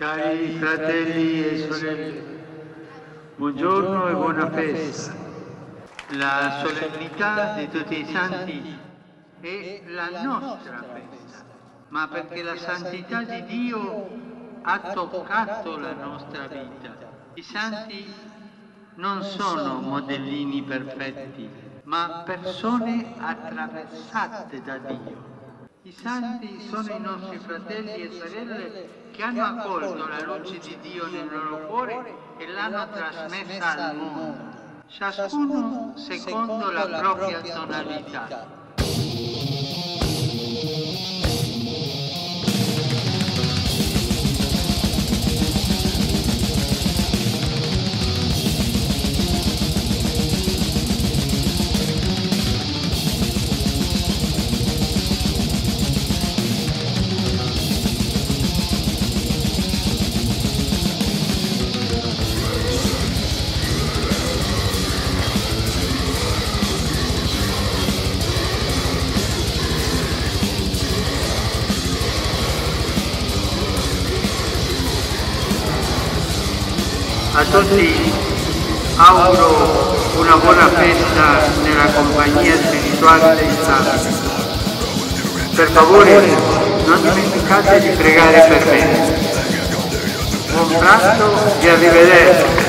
Cari fratelli e sorelle, buongiorno e buona festa. La solennità di tutti i santi è la nostra festa, ma perché la santità di Dio ha toccato la nostra vita. I santi non sono modellini perfetti, ma persone attraversate da Dio. I santi sono i nostri fratelli e sorelle che hanno accolto la luce di Dio nel loro cuore e l'hanno trasmessa al mondo, ciascuno secondo la propria tonalità. A tutti auguro una buona festa nella compagnia spirituale dei santi. Per favore non dimenticate di pregare per me. Buon pranzo e arrivederci.